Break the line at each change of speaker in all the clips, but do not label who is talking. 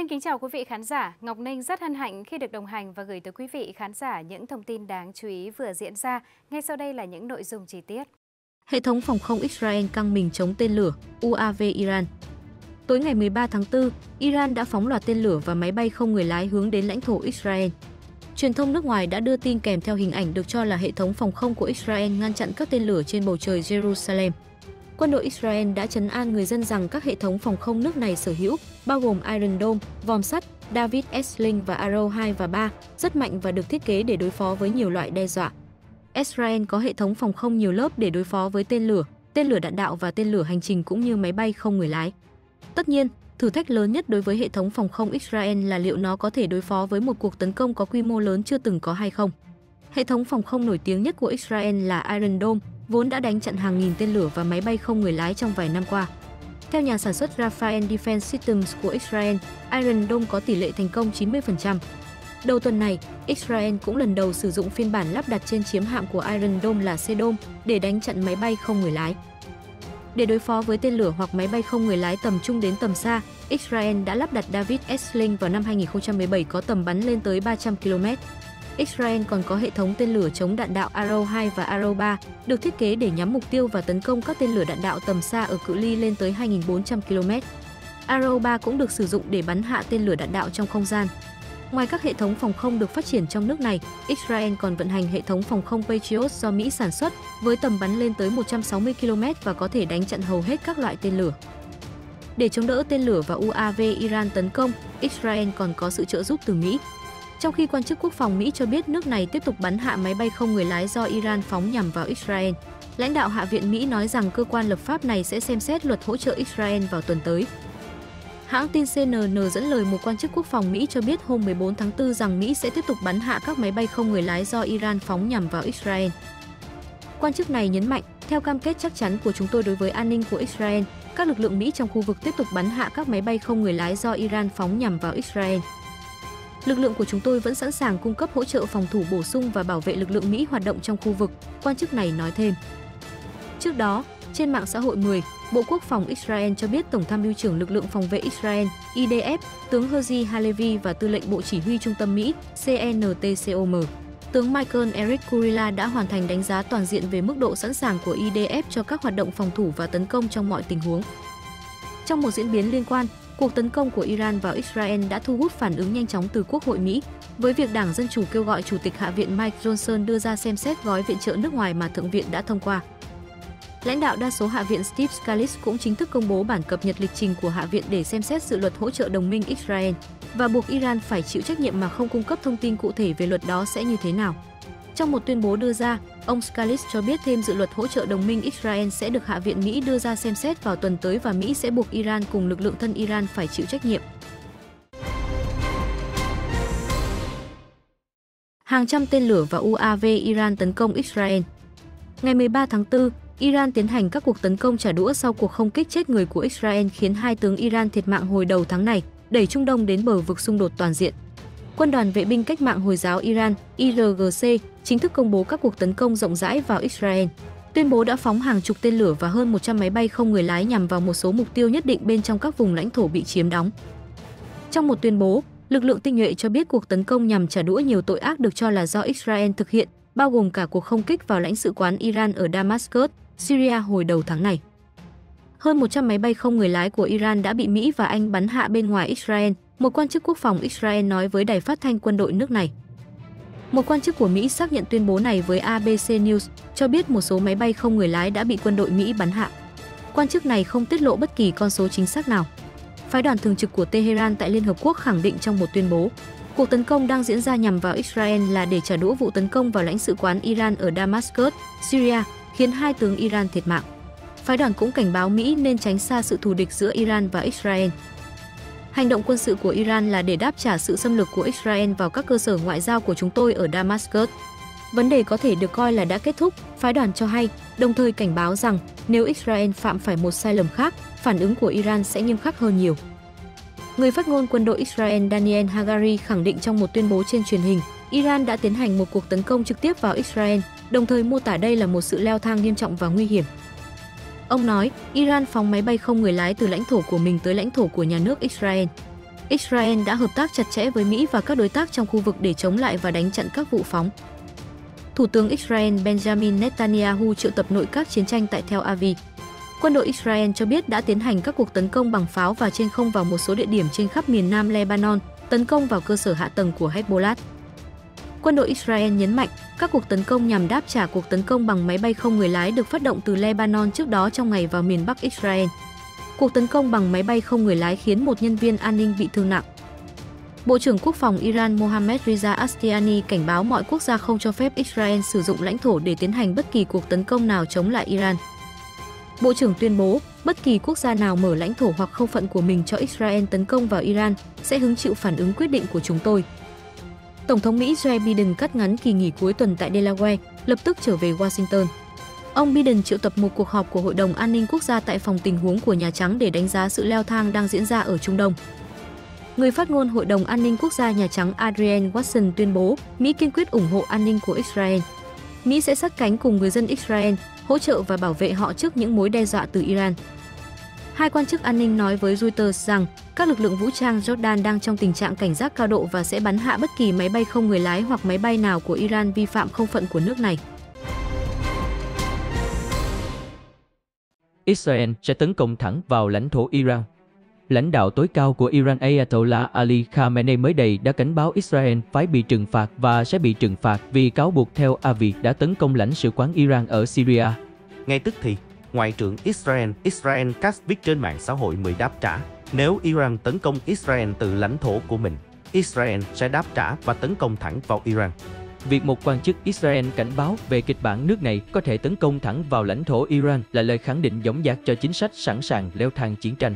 Xin kính chào quý vị khán giả. Ngọc Ninh rất hân hạnh khi được đồng hành và gửi tới quý vị khán giả những thông tin đáng chú ý vừa diễn ra. Ngay sau đây là những nội dung chi tiết.
Hệ thống phòng không Israel căng mình chống tên lửa UAV Iran. Tối ngày 13 tháng 4, Iran đã phóng loạt tên lửa và máy bay không người lái hướng đến lãnh thổ Israel. Truyền thông nước ngoài đã đưa tin kèm theo hình ảnh được cho là hệ thống phòng không của Israel ngăn chặn các tên lửa trên bầu trời Jerusalem. Quân đội Israel đã chấn an người dân rằng các hệ thống phòng không nước này sở hữu, bao gồm Iron Dome, vòm sắt, David S-Link và Arrow 2 và 3, rất mạnh và được thiết kế để đối phó với nhiều loại đe dọa. Israel có hệ thống phòng không nhiều lớp để đối phó với tên lửa, tên lửa đạn đạo và tên lửa hành trình cũng như máy bay không người lái. Tất nhiên, thử thách lớn nhất đối với hệ thống phòng không Israel là liệu nó có thể đối phó với một cuộc tấn công có quy mô lớn chưa từng có hay không. Hệ thống phòng không nổi tiếng nhất của Israel là Iron Dome, vốn đã đánh chặn hàng nghìn tên lửa và máy bay không người lái trong vài năm qua. Theo nhà sản xuất Rafael Defense Systems của Israel, Iron Dome có tỷ lệ thành công 90%. Đầu tuần này, Israel cũng lần đầu sử dụng phiên bản lắp đặt trên chiếm hạm của Iron Dome là C-Dome để đánh chặn máy bay không người lái. Để đối phó với tên lửa hoặc máy bay không người lái tầm trung đến tầm xa, Israel đã lắp đặt David S. Sling vào năm 2017 có tầm bắn lên tới 300 km. Israel còn có hệ thống tên lửa chống đạn đạo Arrow 2 và Arrow 3, được thiết kế để nhắm mục tiêu và tấn công các tên lửa đạn đạo tầm xa ở cự ly lên tới 2.400 km. Arrow 3 cũng được sử dụng để bắn hạ tên lửa đạn đạo trong không gian. Ngoài các hệ thống phòng không được phát triển trong nước này, Israel còn vận hành hệ thống phòng không Patriot do Mỹ sản xuất với tầm bắn lên tới 160 km và có thể đánh chặn hầu hết các loại tên lửa. Để chống đỡ tên lửa và UAV Iran tấn công, Israel còn có sự trợ giúp từ Mỹ. Trong khi quan chức quốc phòng Mỹ cho biết nước này tiếp tục bắn hạ máy bay không người lái do Iran phóng nhằm vào Israel. Lãnh đạo Hạ viện Mỹ nói rằng cơ quan lập pháp này sẽ xem xét luật hỗ trợ Israel vào tuần tới. Hãng tin CNN dẫn lời một quan chức quốc phòng Mỹ cho biết hôm 14 tháng 4 rằng Mỹ sẽ tiếp tục bắn hạ các máy bay không người lái do Iran phóng nhằm vào Israel. Quan chức này nhấn mạnh, theo cam kết chắc chắn của chúng tôi đối với an ninh của Israel, các lực lượng Mỹ trong khu vực tiếp tục bắn hạ các máy bay không người lái do Iran phóng nhằm vào Israel. Lực lượng của chúng tôi vẫn sẵn sàng cung cấp hỗ trợ phòng thủ bổ sung và bảo vệ lực lượng Mỹ hoạt động trong khu vực, quan chức này nói thêm. Trước đó, trên mạng xã hội 10, Bộ Quốc phòng Israel cho biết Tổng tham mưu trưởng lực lượng phòng vệ Israel IDF, tướng Herzi Halevi và tư lệnh Bộ Chỉ huy Trung tâm Mỹ CNTCOM. Tướng Michael Eric Kurila đã hoàn thành đánh giá toàn diện về mức độ sẵn sàng của IDF cho các hoạt động phòng thủ và tấn công trong mọi tình huống. Trong một diễn biến liên quan, cuộc tấn công của Iran vào Israel đã thu hút phản ứng nhanh chóng từ Quốc hội Mỹ, với việc Đảng Dân Chủ kêu gọi Chủ tịch Hạ viện Mike Johnson đưa ra xem xét gói viện trợ nước ngoài mà Thượng viện đã thông qua. Lãnh đạo đa số Hạ viện Steve Scalise cũng chính thức công bố bản cập nhật lịch trình của Hạ viện để xem xét dự luật hỗ trợ đồng minh Israel và buộc Iran phải chịu trách nhiệm mà không cung cấp thông tin cụ thể về luật đó sẽ như thế nào. Trong một tuyên bố đưa ra, ông Scalise cho biết thêm dự luật hỗ trợ đồng minh Israel sẽ được Hạ viện Mỹ đưa ra xem xét vào tuần tới và Mỹ sẽ buộc Iran cùng lực lượng thân Iran phải chịu trách nhiệm. Hàng trăm tên lửa và UAV Iran tấn công Israel. Ngày 13 tháng 4, Iran tiến hành các cuộc tấn công trả đũa sau cuộc không kích chết người của Israel khiến hai tướng Iran thiệt mạng hồi đầu tháng này, đẩy Trung Đông đến bờ vực xung đột toàn diện. Quân đoàn vệ binh cách mạng Hồi giáo Iran, IRGC, chính thức công bố các cuộc tấn công rộng rãi vào Israel. Tuyên bố đã phóng hàng chục tên lửa và hơn 100 máy bay không người lái nhằm vào một số mục tiêu nhất định bên trong các vùng lãnh thổ bị chiếm đóng. Trong một tuyên bố, lực lượng tinh nhuệ cho biết cuộc tấn công nhằm trả đũa nhiều tội ác được cho là do Israel thực hiện, bao gồm cả cuộc không kích vào lãnh sự quán Iran ở Damascus, Syria hồi đầu tháng này. Hơn 100 máy bay không người lái của Iran đã bị Mỹ và Anh bắn hạ bên ngoài Israel, một quan chức quốc phòng Israel nói với đài phát thanh quân đội nước này. Một quan chức của Mỹ xác nhận tuyên bố này với ABC News, cho biết một số máy bay không người lái đã bị quân đội Mỹ bắn hạ. Quan chức này không tiết lộ bất kỳ con số chính xác nào. Phái đoàn thường trực của Tehran tại Liên Hợp Quốc khẳng định trong một tuyên bố, cuộc tấn công đang diễn ra nhằm vào Israel là để trả đũa vụ tấn công vào lãnh sự quán Iran ở Damascus, Syria, khiến hai tướng Iran thiệt mạng. Phái đoàn cũng cảnh báo Mỹ nên tránh xa sự thù địch giữa Iran và Israel. Hành động quân sự của Iran là để đáp trả sự xâm lược của Israel vào các cơ sở ngoại giao của chúng tôi ở Damascus. Vấn đề có thể được coi là đã kết thúc, phái đoàn cho hay, đồng thời cảnh báo rằng nếu Israel phạm phải một sai lầm khác, phản ứng của Iran sẽ nghiêm khắc hơn nhiều. Người phát ngôn quân đội Israel Daniel Hagari khẳng định trong một tuyên bố trên truyền hình, Iran đã tiến hành một cuộc tấn công trực tiếp vào Israel, đồng thời mô tả đây là một sự leo thang nghiêm trọng và nguy hiểm. Ông nói, Iran phóng máy bay không người lái từ lãnh thổ của mình tới lãnh thổ của nhà nước Israel. Israel đã hợp tác chặt chẽ với Mỹ và các đối tác trong khu vực để chống lại và đánh chặn các vụ phóng. Thủ tướng Israel Benjamin Netanyahu triệu tập nội các chiến tranh tại Tel Aviv. Quân đội Israel cho biết đã tiến hành các cuộc tấn công bằng pháo và trên không vào một số địa điểm trên khắp miền nam Lebanon, tấn công vào cơ sở hạ tầng của Hezbollah. Quân đội Israel nhấn mạnh các cuộc tấn công nhằm đáp trả cuộc tấn công bằng máy bay không người lái được phát động từ Lebanon trước đó trong ngày vào miền Bắc Israel. Cuộc tấn công bằng máy bay không người lái khiến một nhân viên an ninh bị thương nặng. Bộ trưởng Quốc phòng Iran Mohammad Reza Astiani cảnh báo mọi quốc gia không cho phép Israel sử dụng lãnh thổ để tiến hành bất kỳ cuộc tấn công nào chống lại Iran. Bộ trưởng tuyên bố, bất kỳ quốc gia nào mở lãnh thổ hoặc không phận của mình cho Israel tấn công vào Iran sẽ hứng chịu phản ứng quyết định của chúng tôi. Tổng thống Mỹ Joe Biden cắt ngắn kỳ nghỉ cuối tuần tại Delaware, lập tức trở về Washington. Ông Biden triệu tập một cuộc họp của Hội đồng An ninh Quốc gia tại phòng tình huống của Nhà Trắng để đánh giá sự leo thang đang diễn ra ở Trung Đông. Người phát ngôn Hội đồng An ninh Quốc gia Nhà Trắng Adrienne Watson tuyên bố Mỹ kiên quyết ủng hộ an ninh của Israel. Mỹ sẽ sát cánh cùng người dân Israel, hỗ trợ và bảo vệ họ trước những mối đe dọa từ Iran. Hai quan chức an ninh nói với Reuters rằng các lực lượng vũ trang Jordan đang trong tình trạng cảnh giác cao độ và sẽ bắn hạ bất kỳ máy bay không người lái hoặc máy bay nào của Iran vi phạm không phận của nước này.
Israel sẽ tấn công thẳng vào lãnh thổ Iran. Lãnh đạo tối cao của Iran Ayatollah Ali Khamenei mới đây đã cảnh báo Israel phải bị trừng phạt và sẽ bị trừng phạt vì cáo buộc theo Avi đã tấn công lãnh sự quán Iran ở Syria.
Ngay tức thì, Ngoại trưởng Israel Israel Katz viết trên mạng xã hội 10 đáp trả, nếu Iran tấn công Israel từ lãnh thổ của mình, Israel sẽ đáp trả và tấn công thẳng vào Iran.
Việc một quan chức Israel cảnh báo về kịch bản nước này có thể tấn công thẳng vào lãnh thổ Iran là lời khẳng định giống dạc cho chính sách sẵn sàng leo thang chiến tranh.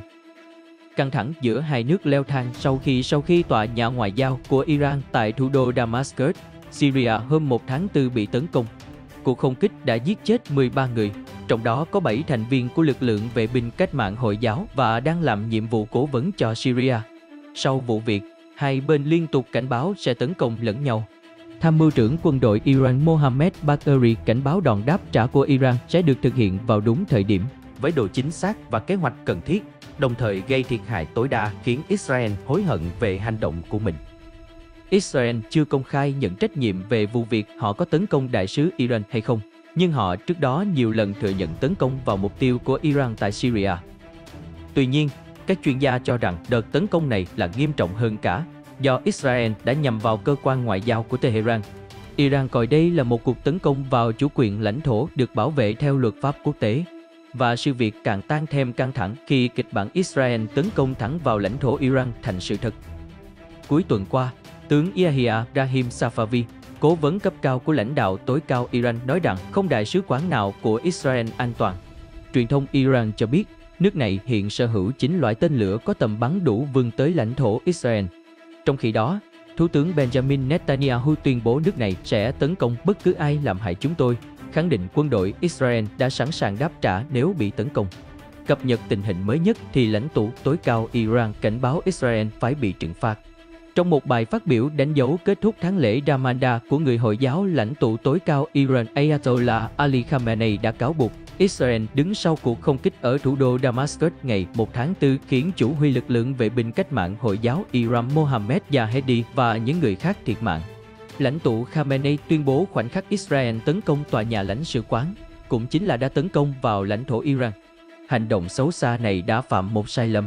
Căng thẳng giữa hai nước leo thang sau khi sau khi tòa nhà ngoại giao của Iran tại thủ đô Damascus, Syria hôm 1 tháng 4 bị tấn công. Cuộc không kích đã giết chết 13 người, trong đó có 7 thành viên của lực lượng vệ binh cách mạng Hồi giáo và đang làm nhiệm vụ cố vấn cho Syria. Sau vụ việc, hai bên liên tục cảnh báo sẽ tấn công lẫn nhau. Tham mưu trưởng quân đội Iran Mohammed Bakeri cảnh báo đòn đáp trả của Iran sẽ được thực hiện vào đúng thời điểm.
Với độ chính xác và kế hoạch cần thiết, đồng thời gây thiệt hại tối đa khiến Israel hối hận về hành động của mình.
Israel chưa công khai nhận trách nhiệm về vụ việc họ có tấn công đại sứ Iran hay không, nhưng họ trước đó nhiều lần thừa nhận tấn công vào mục tiêu của Iran tại Syria. Tuy nhiên, các chuyên gia cho rằng đợt tấn công này là nghiêm trọng hơn cả do Israel đã nhằm vào cơ quan ngoại giao của Tehran. Iran coi đây là một cuộc tấn công vào chủ quyền lãnh thổ được bảo vệ theo luật pháp quốc tế. Và sự việc càng tăng thêm căng thẳng khi kịch bản Israel tấn công thẳng vào lãnh thổ Iran thành sự thật. Cuối tuần qua, tướng Yahya Rahim Safavi, cố vấn cấp cao của lãnh đạo tối cao Iran nói rằng không đại sứ quán nào của Israel an toàn. Truyền thông Iran cho biết, nước này hiện sở hữu 9 loại tên lửa có tầm bắn đủ vươn tới lãnh thổ Israel. Trong khi đó, Thủ tướng Benjamin Netanyahu tuyên bố nước này sẽ tấn công bất cứ ai làm hại chúng tôi, khẳng định quân đội Israel đã sẵn sàng đáp trả nếu bị tấn công. Cập nhật tình hình mới nhất thì lãnh tụ tối cao Iran cảnh báo Israel phải bị trừng phạt. Trong một bài phát biểu đánh dấu kết thúc tháng lễ Ramadan của người Hồi giáo lãnh tụ tối cao Iran Ayatollah Ali Khamenei đã cáo buộc Israel đứng sau cuộc không kích ở thủ đô Damascus ngày 1 tháng 4 khiến chủ huy lực lượng vệ binh cách mạng Hồi giáo Iran Mohammed Yahedi và những người khác thiệt mạng. Lãnh tụ Khamenei tuyên bố khoảnh khắc Israel tấn công tòa nhà lãnh sự quán, cũng chính là đã tấn công vào lãnh thổ Iran. Hành động xấu xa này đã phạm một sai lầm.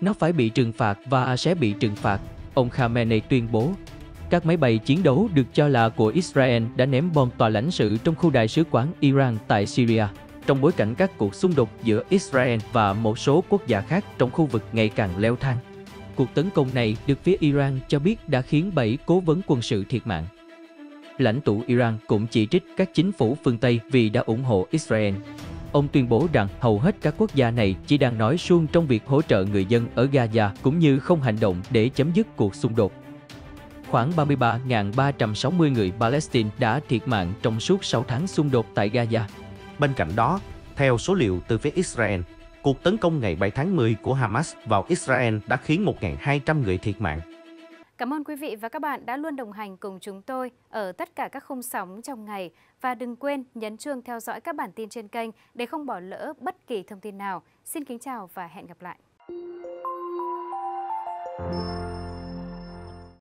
Nó phải bị trừng phạt và sẽ bị trừng phạt, ông Khamenei tuyên bố. Các máy bay chiến đấu được cho là của Israel đã ném bom tòa lãnh sự trong khu đại sứ quán Iran tại Syria, trong bối cảnh các cuộc xung đột giữa Israel và một số quốc gia khác trong khu vực ngày càng leo thang. Cuộc tấn công này được phía Iran cho biết đã khiến 7 cố vấn quân sự thiệt mạng. Lãnh tụ Iran cũng chỉ trích các chính phủ phương Tây vì đã ủng hộ Israel. Ông tuyên bố rằng hầu hết các quốc gia này chỉ đang nói suông trong việc hỗ trợ người dân ở Gaza cũng như không hành động để chấm dứt cuộc xung đột. Khoảng 33.360 người Palestine đã thiệt mạng trong suốt 6 tháng xung đột tại Gaza.
Bên cạnh đó, theo số liệu từ phía Israel, cuộc tấn công ngày 7 tháng 10 của Hamas vào Israel đã khiến 1.200 người thiệt mạng.
Cảm ơn quý vị và các bạn đã luôn đồng hành cùng chúng tôi ở tất cả các khung sóng trong ngày và đừng quên nhấn chuông theo dõi các bản tin trên kênh để không bỏ lỡ bất kỳ thông tin nào. Xin kính chào và hẹn gặp lại.